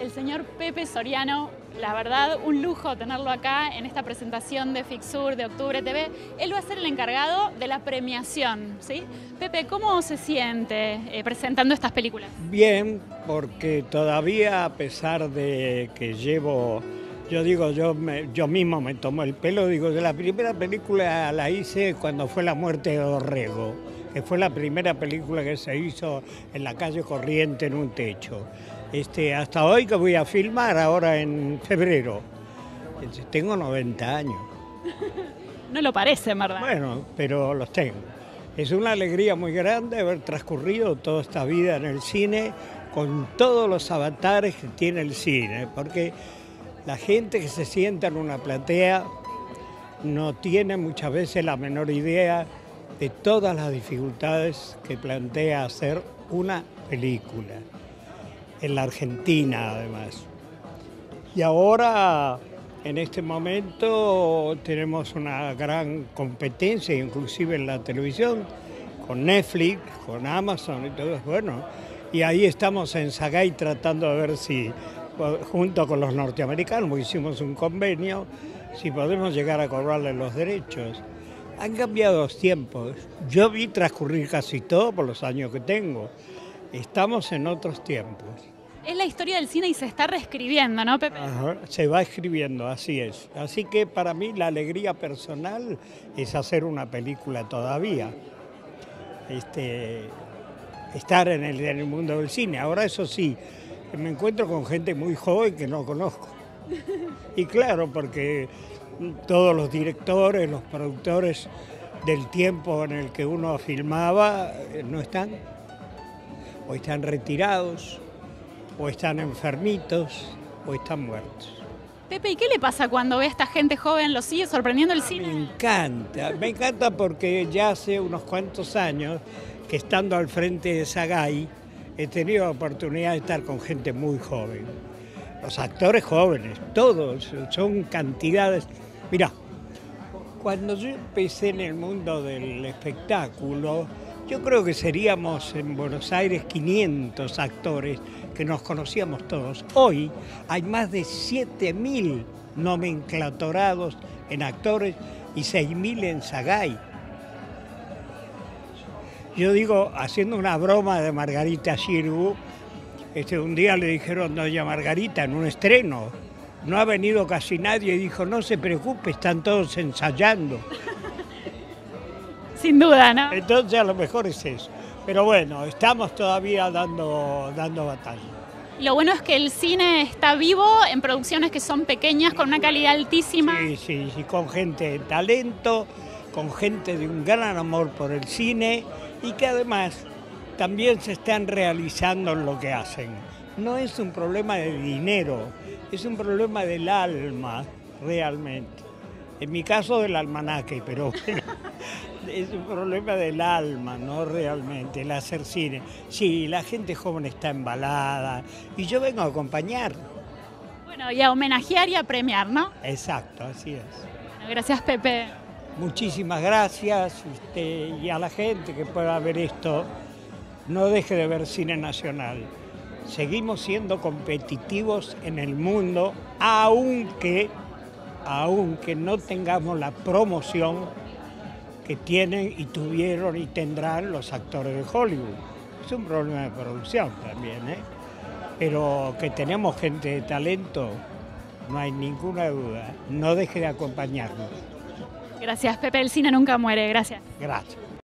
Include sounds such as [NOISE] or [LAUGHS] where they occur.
el señor Pepe Soriano. La verdad, un lujo tenerlo acá en esta presentación de Fixur de Octubre TV. Él va a ser el encargado de la premiación, ¿sí? Pepe, ¿cómo se siente eh, presentando estas películas? Bien, porque todavía a pesar de que llevo, yo digo, yo, yo mismo me tomo el pelo, digo, la primera película la hice cuando fue la muerte de Dorrego, que fue la primera película que se hizo en la calle Corriente en un techo. Este, hasta hoy que voy a filmar, ahora en febrero. Tengo 90 años. [LAUGHS] No lo parece, ¿verdad? Bueno, pero los tengo. Es una alegría muy grande haber transcurrido toda esta vida en el cine con todos los avatares que tiene el cine, porque la gente que se sienta en una platea no tiene muchas veces la menor idea de todas las dificultades que plantea hacer una película en la Argentina además. Y ahora, en este momento, tenemos una gran competencia, inclusive en la televisión, con Netflix, con Amazon y todo. Bueno, y ahí estamos en Sagay tratando de ver si, junto con los norteamericanos, hicimos un convenio, si podemos llegar a cobrarle los derechos. Han cambiado los tiempos. Yo vi transcurrir casi todo por los años que tengo. Estamos en otros tiempos. Es la historia del cine y se está reescribiendo, ¿no, Pepe? se va escribiendo, así es. Así que para mí la alegría personal es hacer una película todavía. Este, estar en el, en el mundo del cine. Ahora eso sí, me encuentro con gente muy joven que no conozco. [LAUGHS] Y claro, porque todos los directores, los productores del tiempo en el que uno filmaba eh, no están o están retirados, o están enfermitos, o están muertos. Pepe, ¿y qué le pasa cuando ve a esta gente joven? ¿Lo sigue sorprendiendo el cine? Me encanta, me encanta porque ya hace unos cuantos años que estando al frente de Sagay he tenido la oportunidad de estar con gente muy joven. Los actores jóvenes, todos, son cantidades. Mira, cuando yo empecé en el mundo del espectáculo, yo creo que seríamos en Buenos Aires 500 actores que nos conocíamos todos. Hoy hay más de 7.000 nomenclatorados en actores y 6.000 en Sagay. Yo digo, haciendo una broma de Margarita Shirgu, este, un día le dijeron, doña Margarita, en un estreno, no ha venido casi nadie y dijo, no se preocupe, están todos ensayando. Sin duda, ¿no? Entonces a lo mejor es eso. Pero bueno, estamos todavía dando, dando batalla. Lo bueno es que el cine está vivo en producciones que son pequeñas, con una calidad altísima. Sí, sí, sí, con gente de talento, con gente de un gran amor por el cine y que además también se están realizando en lo que hacen. No es un problema de dinero, es un problema del alma, realmente. En mi caso del almanaque, pero [LAUGHS] es un problema del alma, no realmente, el hacer cine. Sí, la gente joven está embalada y yo vengo a acompañar. Bueno, y a homenajear y a premiar, ¿no? Exacto, así es. gracias, Pepe. Muchísimas gracias este, y a la gente que pueda ver esto, no deje de ver cine nacional. Seguimos siendo competitivos en el mundo, aunque aunque no tengamos la promoción que tienen y tuvieron y tendrán los actores de Hollywood. Es un problema de producción también, ¿eh? pero que tenemos gente de talento, no hay ninguna duda. No deje de acompañarnos. Gracias, Pepe. El cine nunca muere. Gracias. Gracias.